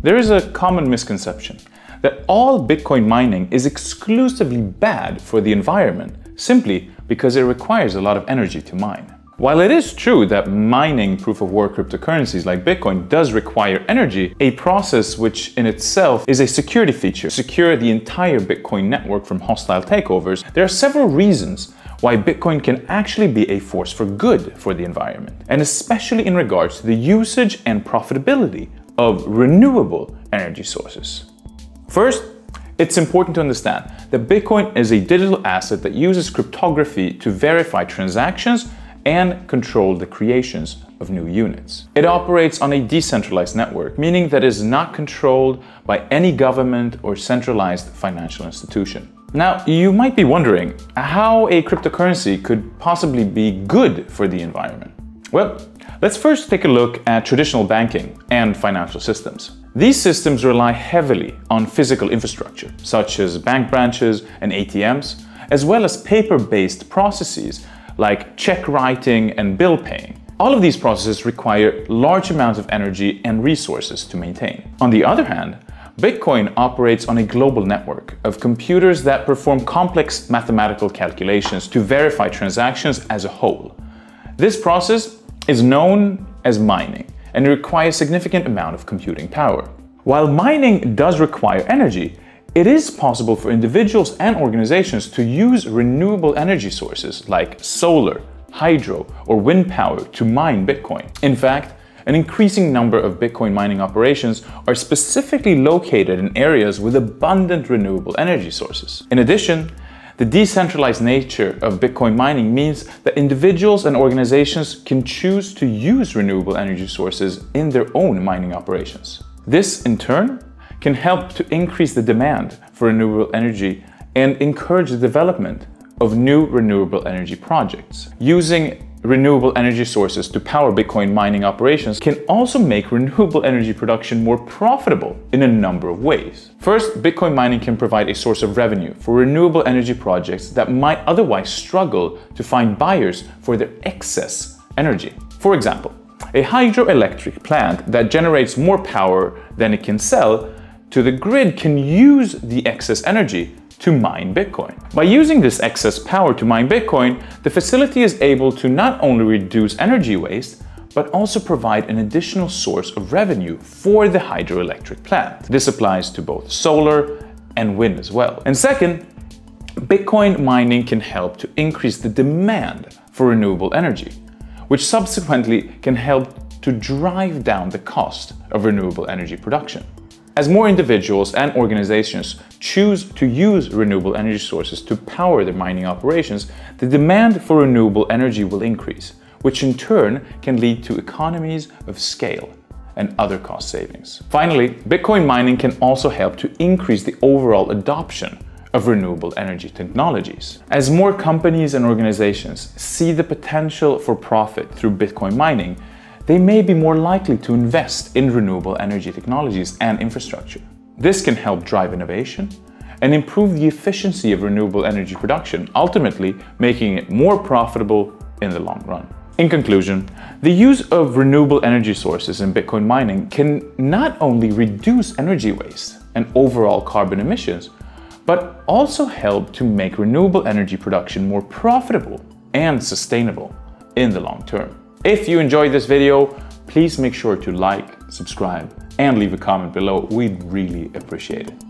There is a common misconception that all Bitcoin mining is exclusively bad for the environment simply because it requires a lot of energy to mine. While it is true that mining proof of work cryptocurrencies like Bitcoin does require energy, a process which in itself is a security feature, secure the entire Bitcoin network from hostile takeovers, there are several reasons why Bitcoin can actually be a force for good for the environment, and especially in regards to the usage and profitability of renewable energy sources. First, it's important to understand that Bitcoin is a digital asset that uses cryptography to verify transactions and control the creations of new units. It operates on a decentralized network, meaning that it is not controlled by any government or centralized financial institution. Now, you might be wondering how a cryptocurrency could possibly be good for the environment. Well, let's first take a look at traditional banking and financial systems. These systems rely heavily on physical infrastructure, such as bank branches and ATMs, as well as paper-based processes like check writing and bill paying. All of these processes require large amounts of energy and resources to maintain. On the other hand, Bitcoin operates on a global network of computers that perform complex mathematical calculations to verify transactions as a whole. This process is known as mining and requires significant amount of computing power. While mining does require energy, it is possible for individuals and organizations to use renewable energy sources like solar, hydro, or wind power to mine Bitcoin. In fact, an increasing number of Bitcoin mining operations are specifically located in areas with abundant renewable energy sources. In addition, the decentralized nature of Bitcoin mining means that individuals and organizations can choose to use renewable energy sources in their own mining operations. This, in turn, can help to increase the demand for renewable energy and encourage the development of new renewable energy projects. Using renewable energy sources to power Bitcoin mining operations can also make renewable energy production more profitable in a number of ways. First, Bitcoin mining can provide a source of revenue for renewable energy projects that might otherwise struggle to find buyers for their excess energy. For example, a hydroelectric plant that generates more power than it can sell to the grid can use the excess energy to mine Bitcoin. By using this excess power to mine Bitcoin, the facility is able to not only reduce energy waste, but also provide an additional source of revenue for the hydroelectric plant. This applies to both solar and wind as well. And second, Bitcoin mining can help to increase the demand for renewable energy, which subsequently can help to drive down the cost of renewable energy production. As more individuals and organizations choose to use renewable energy sources to power their mining operations, the demand for renewable energy will increase, which in turn can lead to economies of scale and other cost savings. Finally, Bitcoin mining can also help to increase the overall adoption of renewable energy technologies. As more companies and organizations see the potential for profit through Bitcoin mining, they may be more likely to invest in renewable energy technologies and infrastructure. This can help drive innovation and improve the efficiency of renewable energy production, ultimately making it more profitable in the long run. In conclusion, the use of renewable energy sources in Bitcoin mining can not only reduce energy waste and overall carbon emissions, but also help to make renewable energy production more profitable and sustainable in the long term. If you enjoyed this video, please make sure to like, subscribe, and leave a comment below. We'd really appreciate it.